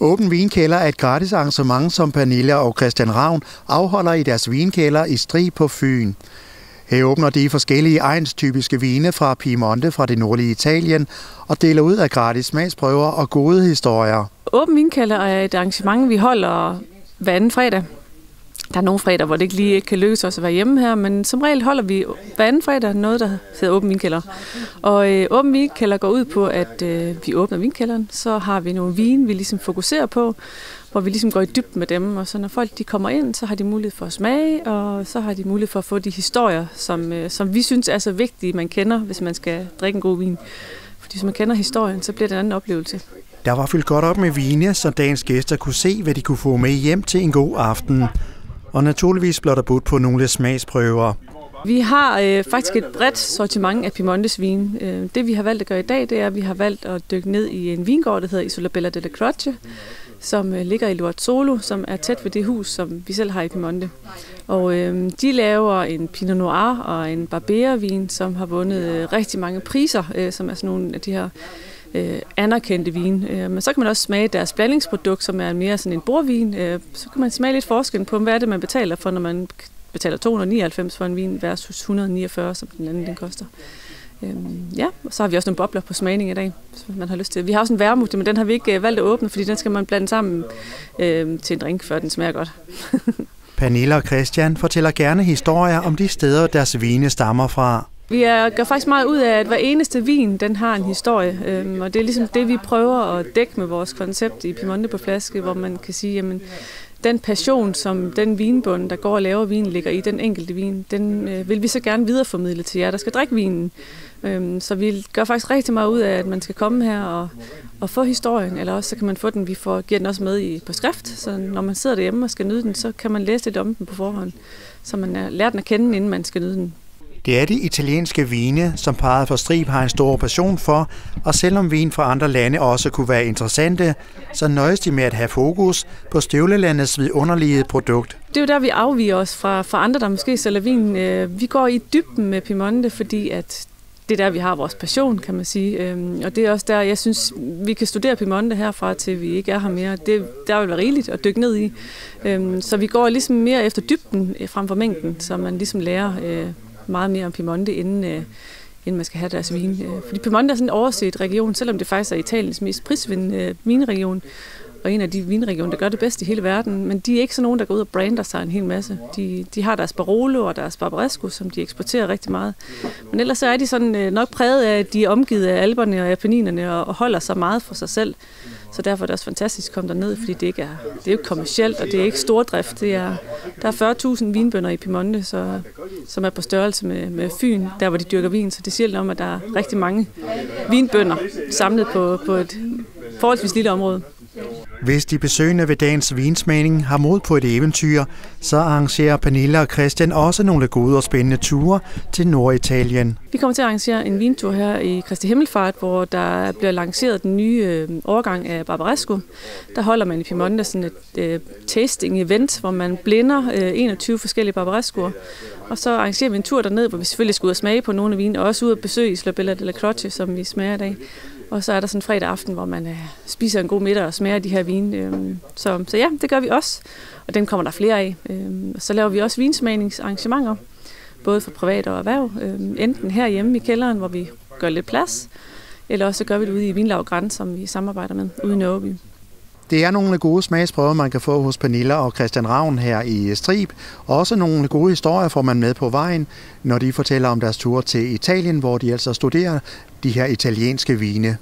Åben Vinkælder er et gratis arrangement, som Pernille og Christian Ravn afholder i deres vinkælder i Strig på Fyn. Her åbner de forskellige egenstypiske vine fra Piemonte fra det nordlige Italien og deler ud af gratis smagsprøver og gode historier. Åben Vinkælder er et arrangement, vi holder hver anden fredag. Der er nogle fredag, hvor det ikke lige kan lykkes os at være hjemme her, men som regel holder vi hver anden fredag noget, der hedder Åben Vinkælder. Og øh, Åben Vinkælder går ud på, at øh, vi åbner vinkælderen, så har vi nogle vin, vi ligesom fokuserer på, hvor vi ligesom går i dybden med dem, og så når folk de kommer ind, så har de mulighed for at smage, og så har de mulighed for at få de historier, som, øh, som vi synes er så vigtige, man kender, hvis man skal drikke en god vin. Fordi hvis man kender historien, så bliver det en anden oplevelse. Der var fyldt godt op med vine, så dagens gæster kunne se, hvad de kunne få med hjem til en god aften. Og naturligvis blev der budt på nogle smagsprøver. Vi har øh, faktisk et bredt sortiment af Piemontesvin. Øh, det vi har valgt at gøre i dag, det er, at vi har valgt at dykke ned i en vingård, der hedder Isolabella della Croce, som øh, ligger i Luazzolo, som er tæt ved det hus, som vi selv har i Piemonte. Og øh, de laver en Pinot Noir og en Barbera-vin, som har vundet øh, rigtig mange priser, øh, som er sådan nogle af de her øh, anerkendte vin. Øh, men så kan man også smage deres blandingsprodukt, som er mere sådan en bordvin. Øh, så kan man smage lidt forskel på, hvad er det, man betaler for, når man betaler 299 for en vin versus 149, som den anden den koster. Øhm, ja, og så har vi også nogle bobler på smagning i dag, hvis man har lyst til. Vi har også en vermut, men den har vi ikke øh, valgt at åbne, fordi den skal man blande sammen øhm, til en drink, før den smager godt. Pernille og Christian fortæller gerne historier om de steder, deres vine stammer fra. Vi er, gør faktisk meget ud af, at hver eneste vin, den har en historie, øhm, og det er ligesom det, vi prøver at dække med vores koncept i Piemonte på flaske, hvor man kan sige, jamen, den passion, som den vinbund, der går og laver vin, ligger i den enkelte vin, den øh, vil vi så gerne videreformidle til jer, der skal drikke vinen. Øhm, så vi gør faktisk rigtig meget ud af, at man skal komme her og, og få historien, eller også så kan man få den, vi får, giver den også med i, på skrift, så når man sidder derhjemme og skal nyde den, så kan man læse lidt om den på forhånd, så man lærer den at kende, inden man skal nyde den. Det er de italienske vine, som parret for Strib har en stor passion for, og selvom vin fra andre lande også kunne være interessante, så nøjes de med at have fokus på støvlelandets vidunderlige produkt. Det er jo der, vi afviger os fra, fra andre, der måske sælger vin. Øh, vi går i dybden med Piemonte, fordi at det er der, vi har vores passion, kan man sige. Øhm, og det er også der, jeg synes, vi kan studere Piemonte herfra, til vi ikke er her mere. Det, der vil være rigeligt at dykke ned i. Øhm, så vi går ligesom mere efter dybden øh, frem for mængden, så man ligesom lærer øh, meget mere om Piemonte, inden, øh, inden man skal have deres vin. Øh, fordi Piemonte er sådan en overset region, selvom det faktisk er Italiens mest prisvindende øh, vinregion, og en af de vinregioner, der gør det bedst i hele verden. Men de er ikke sådan nogen, der går ud og brander sig en hel masse. De, de har deres Barolo og deres Barbaresco, som de eksporterer rigtig meget. Men ellers så er de sådan øh, nok præget af, at de er omgivet af alberne og Apenninerne og, og holder sig meget for sig selv. Så derfor er det også fantastisk at komme derned, fordi det ikke er, det er jo kommercielt, og det er ikke stordrift. Det er, der er 40.000 vinbønder i Piemonte, så, som er på størrelse med, med Fyn, der hvor de dyrker vin. Så det siger lidt om, at der er rigtig mange vinbønder samlet på, på et forholdsvis lille område. Hvis de besøgende ved dagens vinsmagning har mod på et eventyr, så arrangerer Pernille og Christian også nogle gode og spændende ture til Norditalien. Vi kommer til at arrangere en vintur her i Kristi Himmelfart, hvor der bliver lanceret den nye øh, årgang af Barbaresco. Der holder man i Piemonte sådan et øh, uh, tasting-event, hvor man blinder øh, uh, 21 forskellige Barbarescoer. Og så arrangerer vi en tur derned, hvor vi selvfølgelig skal ud og smage på nogle af vinen, og også ud og besøge Isla Bella della Croce, som vi smager i dag. Og så er der sådan en fredag aften, hvor man øh, spiser en god middag og smager de her vine. Øh, så, så ja, det gør vi også. Og dem kommer der flere af. Øh, så laver vi også vinsmagningsarrangementer, både for privat og erhverv. Øh, enten herhjemme i kælderen, hvor vi gør lidt plads, eller også så gør vi det ude i Vinlav Græn, som vi samarbejder med ude i Norge. Det er nogle gode smagsprøver, man kan få hos Pernilla og Christian Ravn her i Strib. Også nogle gode historier får man med på vejen, når de fortæller om deres tur til Italien, hvor de altså studerer de her italienske vine.